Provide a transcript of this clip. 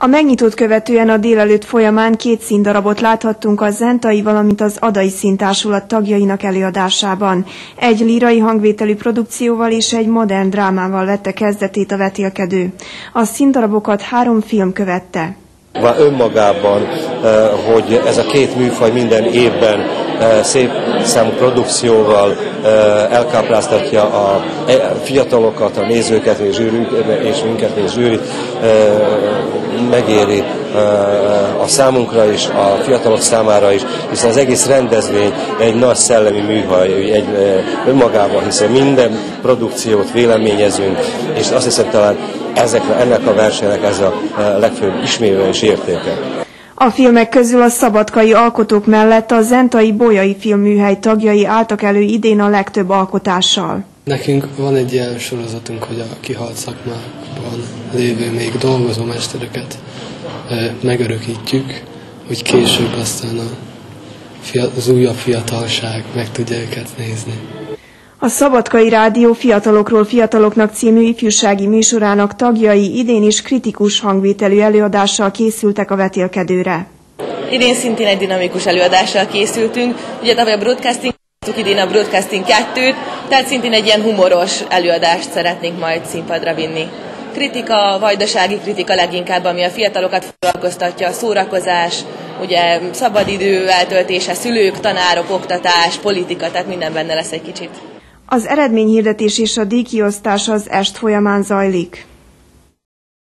A megnyitót követően a délelőtt folyamán két színdarabot láthattunk a Zentai, valamint az Adai Színtársulat tagjainak előadásában. Egy lírai hangvételű produkcióval és egy modern drámával vette kezdetét a vetélkedő. A színdarabokat három film követte. Van önmagában, eh, hogy ez a két műfaj minden évben szép számú produkcióval elkápráztatja a fiatalokat, a nézőket és, zsűri, és minket, és zsűrit, megéri a számunkra is, a fiatalok számára is, hiszen az egész rendezvény egy nagy szellemi műhaj, egy önmagában, hiszen minden produkciót véleményezünk, és azt hiszem talán ezekre, ennek a versenynek ez a legfőbb ismérve és értéke. A filmek közül a szabadkai alkotók mellett a Zentai Bolyai Filmműhely tagjai álltak elő idén a legtöbb alkotással. Nekünk van egy ilyen sorozatunk, hogy a kihalt szakmában lévő még dolgozó mestereket megörökítjük, hogy később aztán a, az újabb fiatalság meg tudja őket nézni. A Szabadkai Rádió Fiatalokról Fiataloknak című ifjúsági műsorának tagjai idén is kritikus hangvételű előadással készültek a vetélkedőre. Idén szintén egy dinamikus előadással készültünk. Ugye tavaly a broadcasting idén a Broadcasting 2-t, tehát szintén egy ilyen humoros előadást szeretnénk majd színpadra vinni. Kritika, vajdasági kritika leginkább, ami a fiatalokat foglalkoztatja, szórakozás, ugye szabadidő eltöltése, szülők, tanárok, oktatás, politika, tehát minden benne lesz egy kicsit. Az eredményhirdetés és a díjkiosztás az est folyamán zajlik.